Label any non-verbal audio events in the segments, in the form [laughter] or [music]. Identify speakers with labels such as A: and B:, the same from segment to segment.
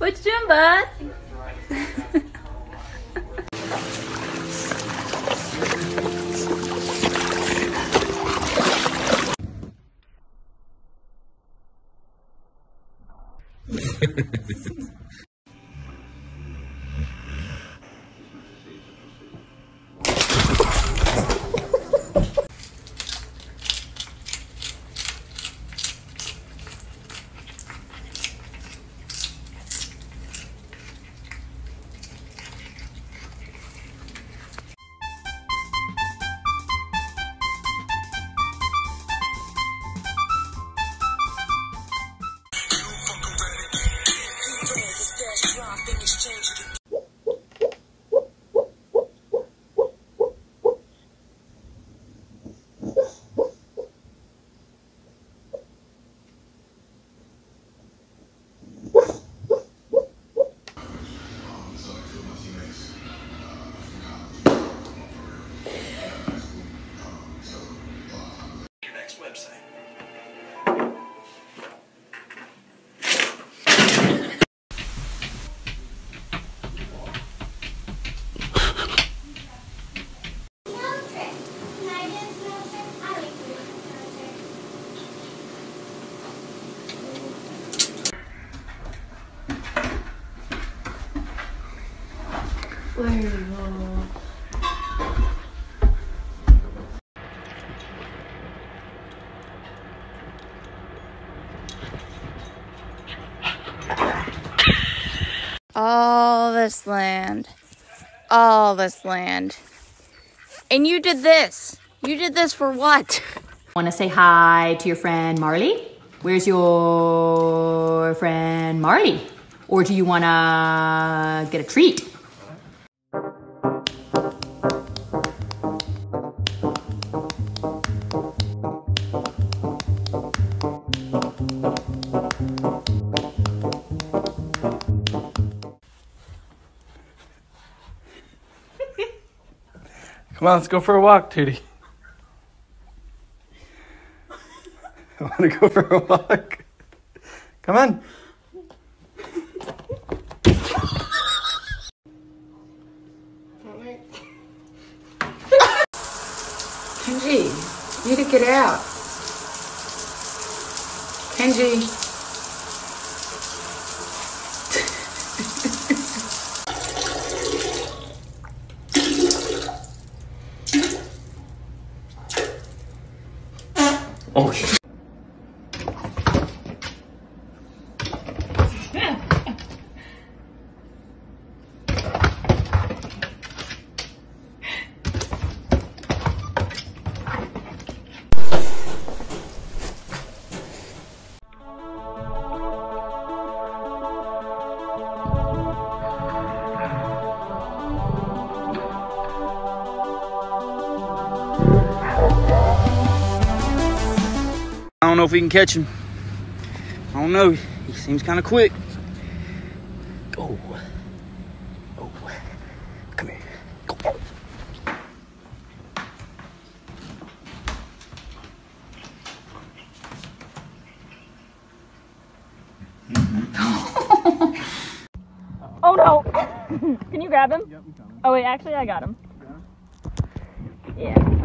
A: Bacım ben. All this land. All this land. And you did this. You did this for what? [laughs]
B: Want to say hi to your friend Marley? Where's your friend Marley? Or do you want to get a treat?
C: Come on, let's go for a walk, Tootie. [laughs] I want to go for a walk. Come on.
D: Kenji, you need to get out. Kenji.
C: Oh,
E: know if we can catch him. I don't know. He seems kind of quick. Oh. Oh. Come here. Go. [laughs]
A: Oh no! [laughs] Can you grab him? Oh wait, actually I got him. Yeah.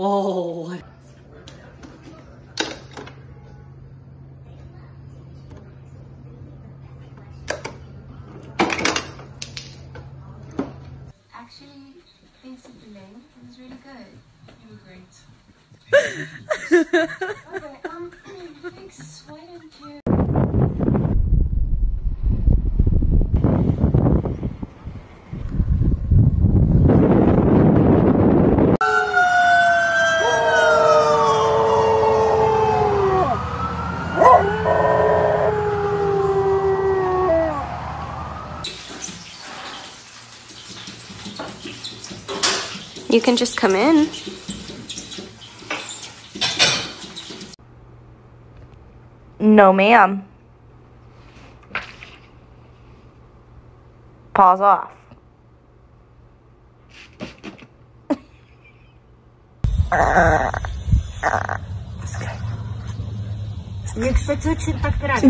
B: Oh,
F: Actually, thanks to delay, it was really good. You were great. [laughs] okay, um, thanks. Why don't you?
G: You can just come in.
H: No, ma'am. Pause off.
I: You Nie krzyczcie tak
J: teraz.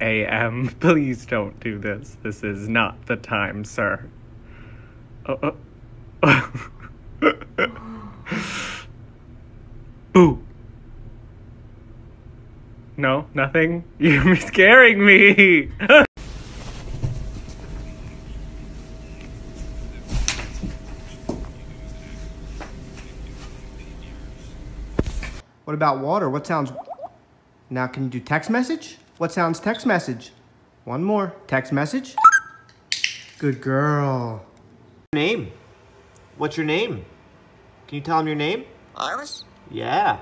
J: a.m. [laughs] Please don't do this. This is not the time, sir. Uh, uh. [laughs] Boo. No, nothing? [laughs] You're scaring me!
K: What about water? What sounds... Now, can you do text message? What sounds text message? One more. Text message. Good girl. Name? What's your name? Can you tell him your name?
L: Iris?
K: Yeah.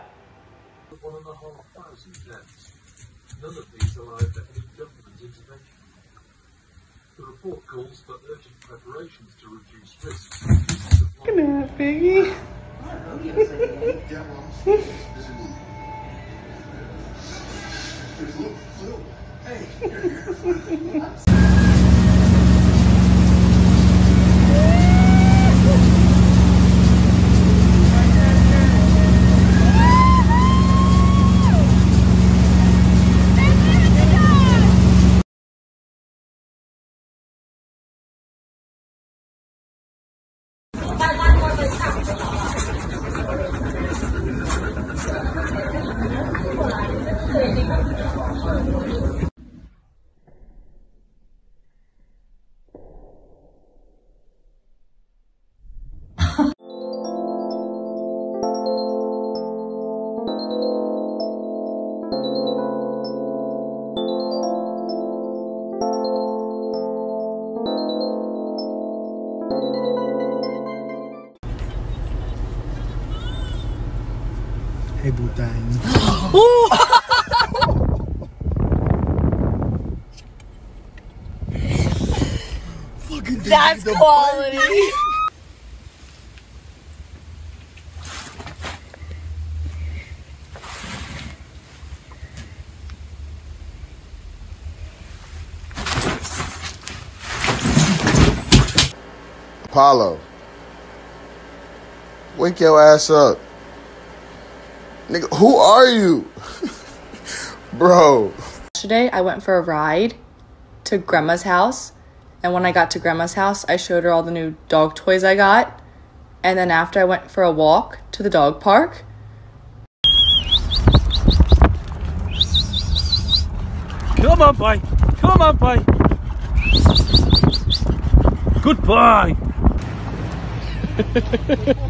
M: One and a half thousand deaths. None of these alive to any government intervention. The report calls for urgent preparations to reduce risks.
K: Come here, Piggy. [laughs]
H: That's quality.
N: Apollo. Wake your ass up. Nigga, who are you? [laughs] Bro.
O: Yesterday, I went for a ride to grandma's house. And when I got to grandma's house, I showed her all the new dog toys I got. And then after, I went for a walk to the dog park.
E: Come on, boy. Come on, boy. Good boy. [laughs]